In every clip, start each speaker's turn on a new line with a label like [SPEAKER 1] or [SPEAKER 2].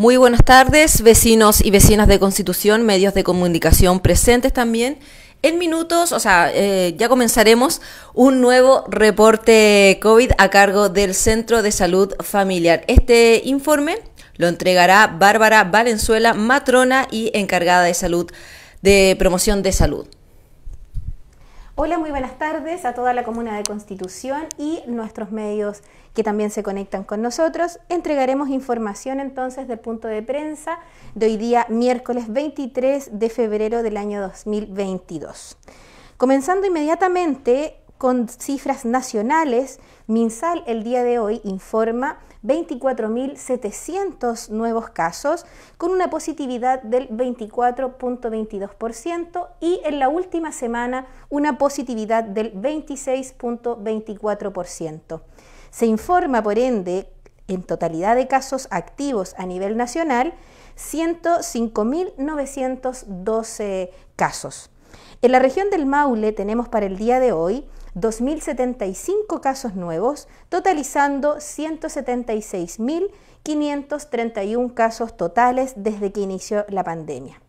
[SPEAKER 1] Muy buenas tardes, vecinos y vecinas de Constitución, medios de comunicación presentes también. En minutos, o sea, eh, ya comenzaremos un nuevo reporte COVID a cargo del Centro de Salud Familiar. Este informe lo entregará Bárbara Valenzuela, matrona y encargada de salud, de promoción de salud.
[SPEAKER 2] Hola, muy buenas tardes a toda la comuna de Constitución y nuestros medios que también se conectan con nosotros. Entregaremos información entonces del punto de prensa de hoy día miércoles 23 de febrero del año 2022. Comenzando inmediatamente con cifras nacionales, MinSal el día de hoy informa 24.700 nuevos casos con una positividad del 24.22% y en la última semana una positividad del 26.24%. Se informa, por ende, en totalidad de casos activos a nivel nacional, 105.912 casos. En la región del Maule tenemos para el día de hoy 2.075 casos nuevos, totalizando 176.531 casos totales desde que inició la pandemia.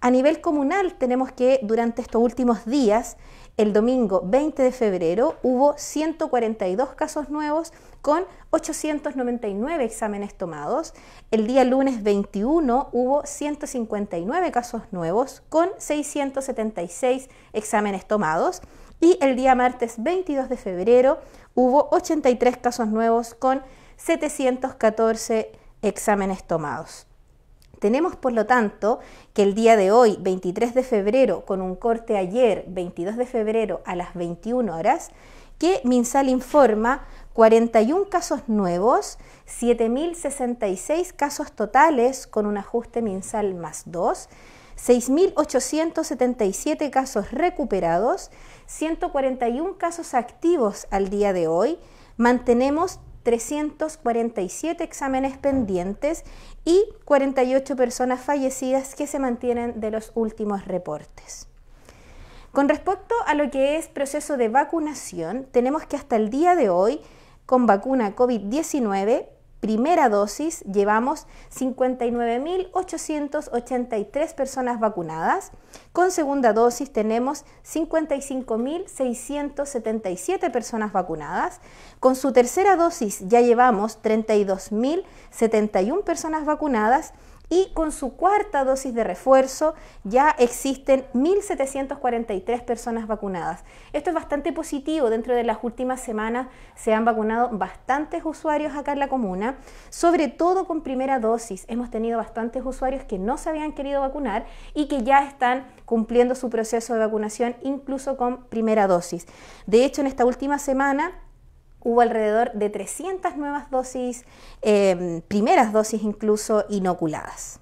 [SPEAKER 2] A nivel comunal tenemos que durante estos últimos días, el domingo 20 de febrero, hubo 142 casos nuevos con 899 exámenes tomados. El día lunes 21 hubo 159 casos nuevos con 676 exámenes tomados. Y el día martes 22 de febrero hubo 83 casos nuevos con 714 exámenes tomados. Tenemos, por lo tanto, que el día de hoy, 23 de febrero, con un corte ayer, 22 de febrero, a las 21 horas, que Minsal informa 41 casos nuevos, 7.066 casos totales con un ajuste Minsal más 2, 6.877 casos recuperados, 141 casos activos al día de hoy, mantenemos 347 exámenes pendientes y 48 personas fallecidas que se mantienen de los últimos reportes. Con respecto a lo que es proceso de vacunación, tenemos que hasta el día de hoy, con vacuna COVID-19, primera dosis llevamos 59.883 personas vacunadas. Con segunda dosis tenemos 55.677 personas vacunadas. Con su tercera dosis ya llevamos 32.071 personas vacunadas y con su cuarta dosis de refuerzo ya existen 1.743 personas vacunadas. Esto es bastante positivo. Dentro de las últimas semanas se han vacunado bastantes usuarios acá en la comuna, sobre todo con primera dosis. Hemos tenido bastantes usuarios que no se habían querido vacunar y que ya están cumpliendo su proceso de vacunación incluso con primera dosis. De hecho, en esta última semana hubo alrededor de 300 nuevas dosis, em, primeras dosis incluso inoculadas.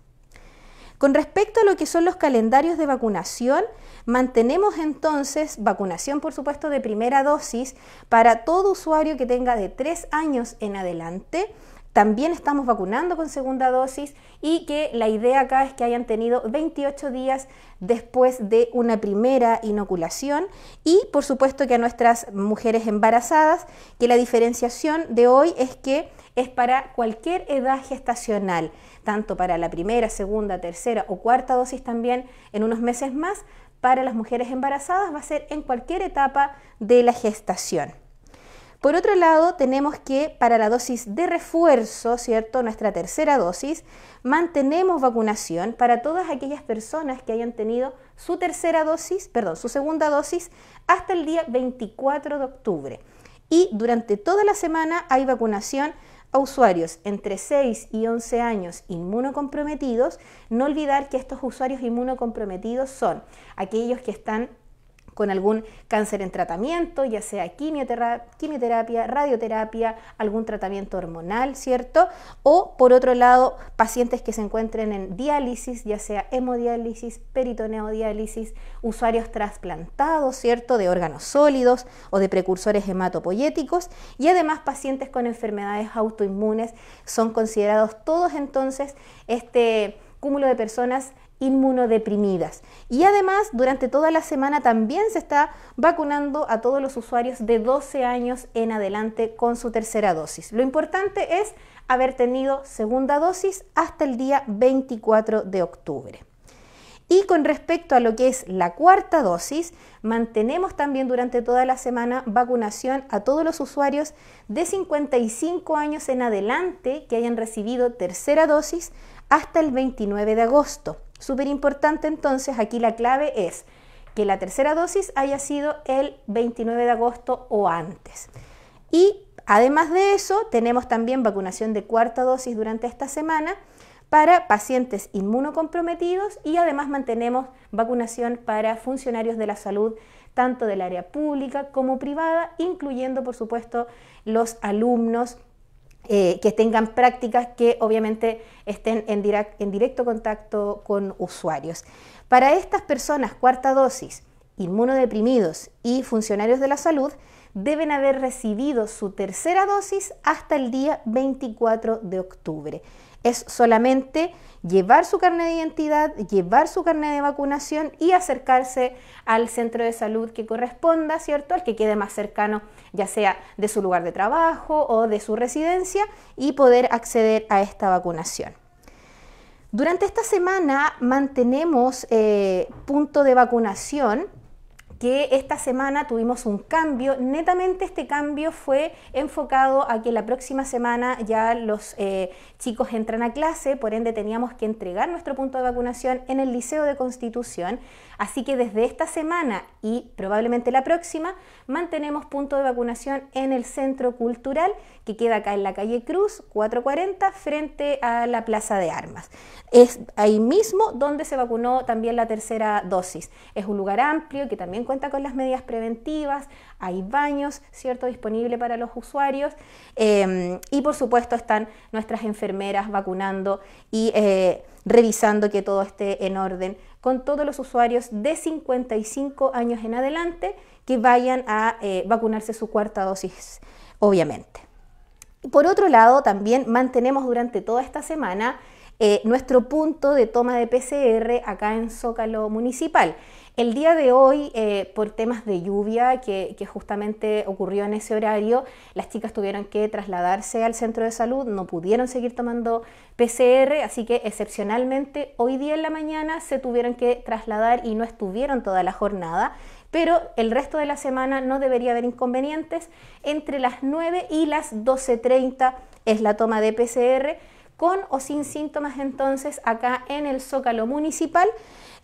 [SPEAKER 2] Con respecto a lo que son los calendarios de vacunación, mantenemos entonces vacunación, por supuesto, de primera dosis para todo usuario que tenga de 3 años en adelante también estamos vacunando con segunda dosis y que la idea acá es que hayan tenido 28 días después de una primera inoculación y por supuesto que a nuestras mujeres embarazadas, que la diferenciación de hoy es que es para cualquier edad gestacional, tanto para la primera, segunda, tercera o cuarta dosis también en unos meses más, para las mujeres embarazadas va a ser en cualquier etapa de la gestación. Por otro lado, tenemos que para la dosis de refuerzo, ¿cierto? Nuestra tercera dosis, mantenemos vacunación para todas aquellas personas que hayan tenido su tercera dosis, perdón, su segunda dosis hasta el día 24 de octubre. Y durante toda la semana hay vacunación a usuarios entre 6 y 11 años inmunocomprometidos. No olvidar que estos usuarios inmunocomprometidos son aquellos que están con algún cáncer en tratamiento, ya sea quimioterapia, radioterapia, algún tratamiento hormonal, ¿cierto? O por otro lado, pacientes que se encuentren en diálisis, ya sea hemodiálisis, peritoneodiálisis, usuarios trasplantados, ¿cierto? De órganos sólidos o de precursores hematopoyéticos y además pacientes con enfermedades autoinmunes son considerados todos entonces este cúmulo de personas inmunodeprimidas. Y además, durante toda la semana también se está vacunando a todos los usuarios de 12 años en adelante con su tercera dosis. Lo importante es haber tenido segunda dosis hasta el día 24 de octubre. Y con respecto a lo que es la cuarta dosis, mantenemos también durante toda la semana vacunación a todos los usuarios de 55 años en adelante que hayan recibido tercera dosis hasta el 29 de agosto. Súper importante entonces, aquí la clave es que la tercera dosis haya sido el 29 de agosto o antes. Y además de eso, tenemos también vacunación de cuarta dosis durante esta semana para pacientes inmunocomprometidos y además mantenemos vacunación para funcionarios de la salud tanto del área pública como privada, incluyendo por supuesto los alumnos eh, que tengan prácticas que obviamente estén en, en directo contacto con usuarios. Para estas personas, cuarta dosis, inmunodeprimidos y funcionarios de la salud, deben haber recibido su tercera dosis hasta el día 24 de octubre es solamente llevar su carnet de identidad, llevar su carnet de vacunación y acercarse al centro de salud que corresponda, ¿cierto? Al que quede más cercano, ya sea de su lugar de trabajo o de su residencia, y poder acceder a esta vacunación. Durante esta semana mantenemos eh, punto de vacunación que esta semana tuvimos un cambio. Netamente este cambio fue enfocado a que la próxima semana ya los eh, chicos entran a clase, por ende teníamos que entregar nuestro punto de vacunación en el Liceo de Constitución. Así que desde esta semana y probablemente la próxima mantenemos punto de vacunación en el Centro Cultural que queda acá en la calle Cruz 440 frente a la Plaza de Armas. Es ahí mismo donde se vacunó también la tercera dosis. Es un lugar amplio que también cuenta con las medidas preventivas, hay baños, ¿cierto?, disponible para los usuarios em, y por supuesto están nuestras enfermeras vacunando y eh, revisando que todo esté en orden con todos los usuarios de 55 años en adelante que vayan a eh, vacunarse su cuarta dosis, obviamente. Por otro lado, también mantenemos durante toda esta semana eh, nuestro punto de toma de PCR acá en Zócalo Municipal. El día de hoy, eh, por temas de lluvia que, justamente ocurrió en ese horario, las chicas tuvieron que trasladarse al centro de salud, no pudieron seguir tomando PCR, así que excepcionalmente hoy día en la mañana se tuvieron que trasladar y no estuvieron toda la jornada pero el resto de la semana no debería haber inconvenientes. Entre las 9 y las 12.30 es la toma de PCR con o sin síntomas entonces acá en el Zócalo Municipal.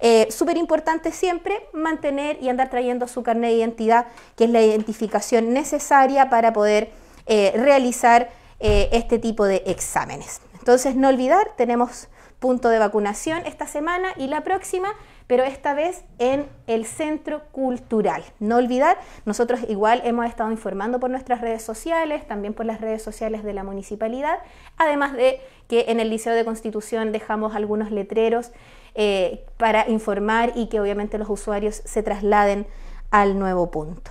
[SPEAKER 2] Eh, Súper importante siempre mantener y andar trayendo su carnet de identidad, que es la identificación necesaria para poder eh, realizar eh, este tipo de exámenes. Entonces, no olvidar, tenemos punto de vacunación esta semana y la próxima, pero esta vez en el centro cultural. No olvidar, nosotros igual hemos estado informando por nuestras redes sociales, también por las redes sociales de la municipalidad, además de que en el Liceo de Constitución dejamos algunos letreros eh, para informar y que obviamente los usuarios se trasladen al nuevo punto.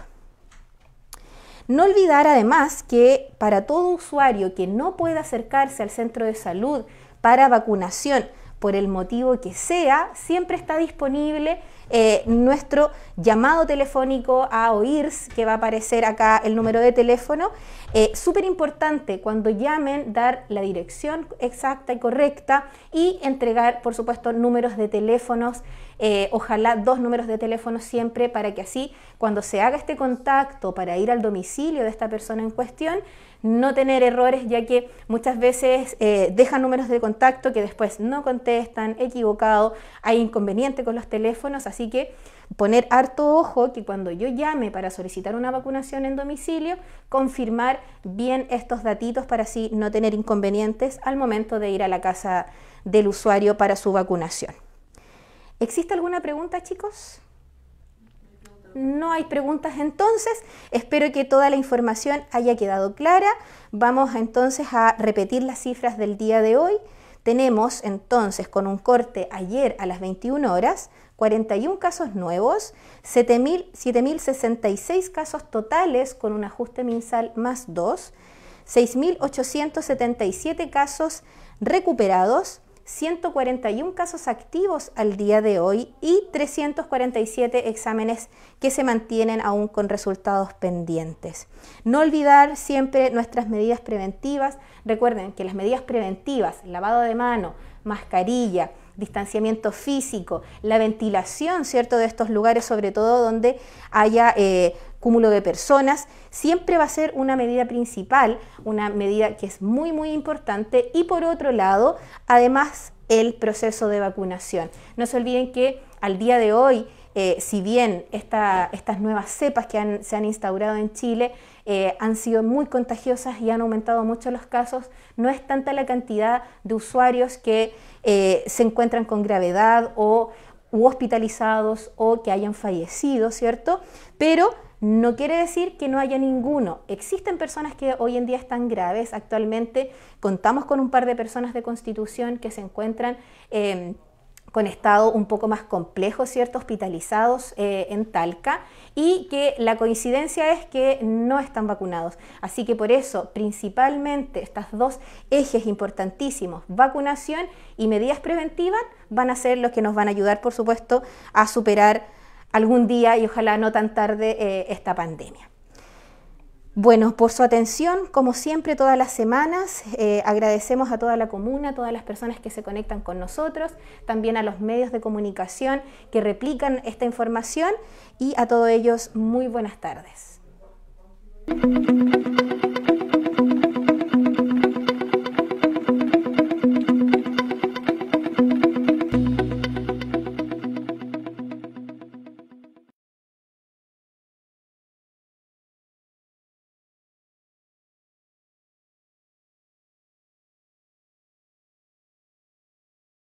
[SPEAKER 2] No olvidar además que para todo usuario que no pueda acercarse al centro de salud para vacunación, por el motivo que sea, siempre está disponible eh, nuestro llamado telefónico a OIRS, que va a aparecer acá el número de teléfono. Eh, Súper importante cuando llamen dar la dirección exacta y correcta y entregar, por supuesto, números de teléfonos, eh, ojalá dos números de teléfono siempre para que así cuando se haga este contacto para ir al domicilio de esta persona en cuestión, no tener errores, ya que muchas veces eh, dejan números de contacto que después no contestan, equivocado, hay inconveniente con los teléfonos, así que poner harto ojo que cuando yo llame para solicitar una vacunación en domicilio, confirmar bien estos datitos para así no tener inconvenientes al momento de ir a la casa del usuario para su vacunación. ¿Existe alguna pregunta, chicos? No hay preguntas entonces. Espero que toda la información haya quedado clara. Vamos entonces a repetir las cifras del día de hoy. Tenemos entonces con un corte ayer a las 21 horas 41 casos nuevos, 7.066 casos totales con un ajuste mensal más 2, 6.877 casos recuperados, 141 casos activos al día de hoy y 347 exámenes que se mantienen aún con resultados pendientes. No olvidar siempre nuestras medidas preventivas. Recuerden que las medidas preventivas, lavado de mano, mascarilla, distanciamiento físico, la ventilación, ¿cierto?, de estos lugares, sobre todo donde haya eh, cúmulo de personas, siempre va a ser una medida principal, una medida que es muy, muy importante. Y por otro lado, además, el proceso de vacunación. No se olviden que al día de hoy, eh, si bien estas nuevas cepas que se han instaurado en Chile eh, han sido muy contagiosas y han aumentado mucho los casos, no es tanta la cantidad de usuarios que eh, se encuentran con gravedad o hospitalizados o que hayan fallecido, ¿cierto? Pero no quiere decir que no haya ninguno. Existen personas que hoy en día están graves. Actualmente contamos con un par de personas de constitución que se encuentran... Eh, con estado un poco más complejo, ¿cierto? Hospitalizados eh, en Talca y que la coincidencia es que no están vacunados. Así que por eso, principalmente, estos dos ejes importantísimos, vacunación y medidas preventivas, van a ser los que nos van a ayudar, por supuesto, a superar algún día y ojalá no tan tarde eh, esta pandemia. Bueno, por su atención, como siempre, todas las semanas, eh, agradecemos a toda la comuna, a todas las personas que se conectan con nosotros, también a los medios de comunicación que replican esta información y a todos ellos muy buenas tardes.